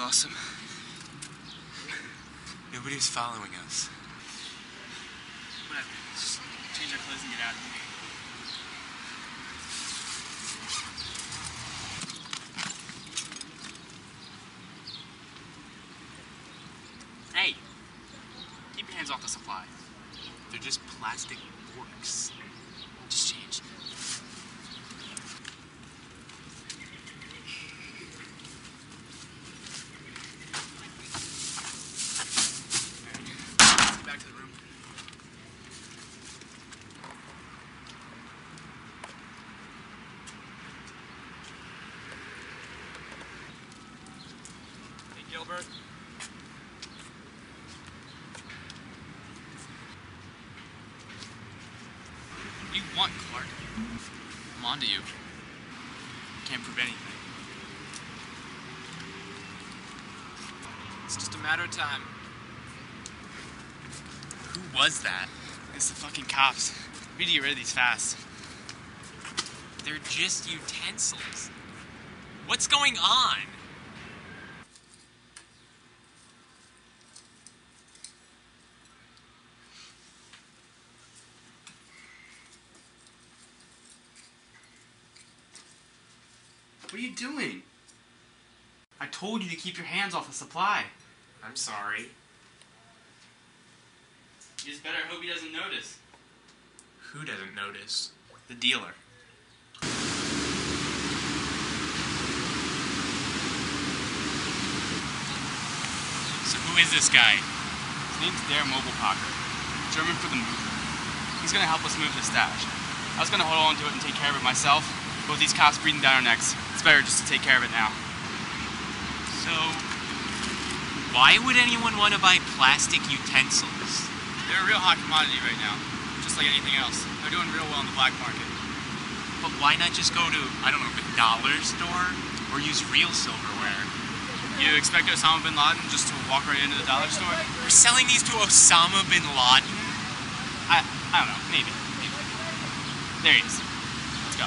awesome. Nobody was following us. Whatever. Just change our clothes and get out of here. Hey! Keep your hands off the supply. They're just plastic forks. Just change. Let's get back to the room. Hey, Gilbert. What do you want, Clark? I'm on to you. Can't prove anything. It's just a matter of time. Who was that? It's the fucking cops. We need to get rid of these fast. They're just utensils. What's going on? What are you doing? I told you to keep your hands off the supply. I'm sorry. You just better hope he doesn't notice. Who doesn't notice? The dealer. So who is this guy? His name's Dare Mobilepacker. German for the mover. He's gonna help us move the stash. I was gonna hold on to it and take care of it myself, but with these cops breathing down our necks, it's better just to take care of it now. So, why would anyone want to buy plastic utensils? They're a real hot commodity right now, just like anything else. They're doing real well in the black market. But why not just go to, I don't know, the dollar store? Or use real silverware? You expect Osama bin Laden just to walk right into the dollar store? We're selling these to Osama bin Laden? I, I don't know, maybe, maybe. There he is. Let's go.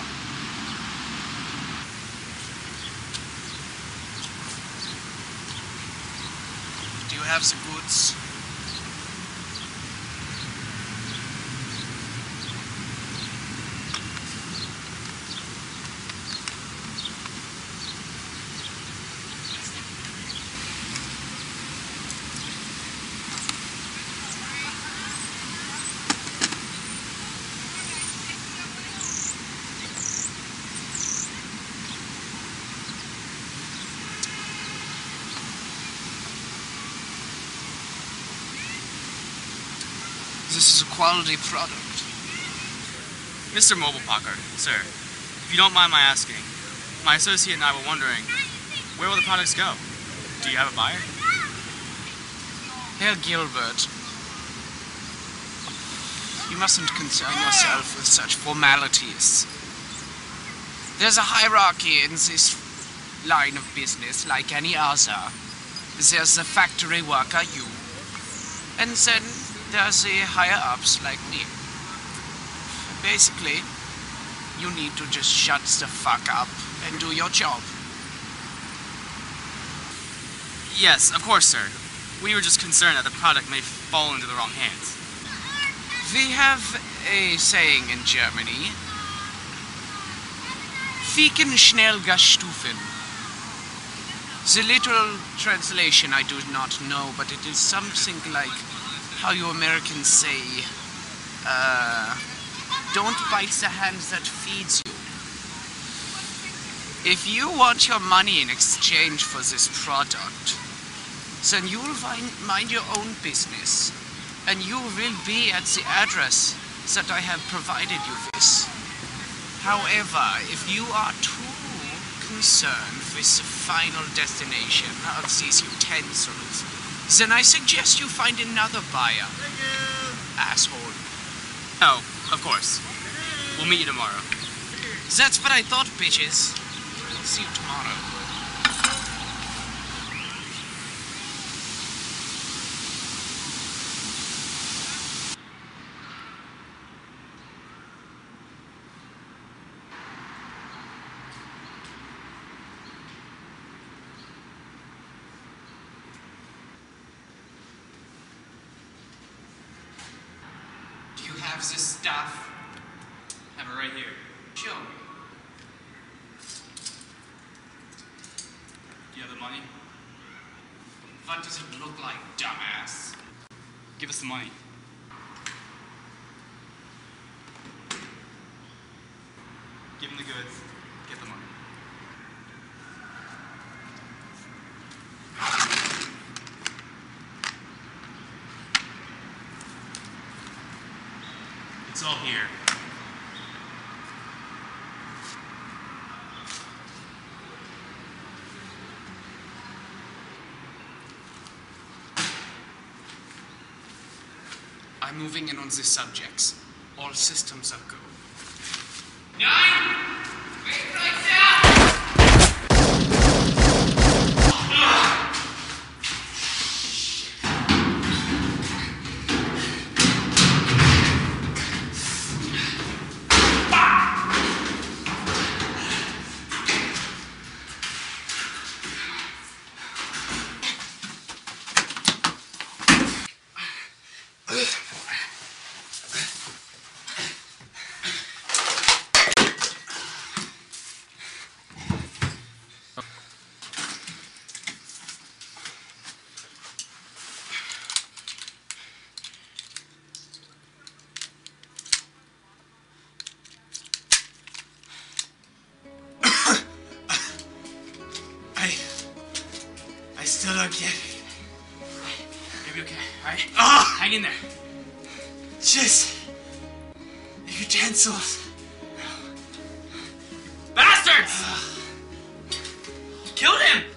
Do you have the goods? This is a quality product. Mr. Mobilepacker, sir, if you don't mind my asking, my associate and I were wondering, where will the products go? Do you have a buyer? Herr Gilbert, you mustn't concern yourself with such formalities. There's a hierarchy in this line of business like any other. There's the factory worker, you, and then there's the higher ups like me. Basically, you need to just shut the fuck up and do your job. Yes, of course, sir. We were just concerned that the product may fall into the wrong hands. We have a saying in Germany. Ficken schnell gestufen. The literal translation I do not know, but it is something like how you Americans say, uh, don't bite the hand that feeds you. If you want your money in exchange for this product, then you will find, mind your own business and you will be at the address that I have provided you with. However, if you are too concerned with the final destination of these utensils, then I suggest you find another buyer. Asshole. Oh, of course. We'll meet you tomorrow. That's what I thought, bitches. See you tomorrow. Have this stuff? Have it right here. Show me. Do you have the money? What does it look like, dumbass? Give us the money. Give him the goods. Get the money. It's all here. I'm moving in on the subjects. All systems are go. Nine! Still don't get it. You'll be okay, alright? Ah! Hang in there. Just. Utensils. Bastards! Killed him!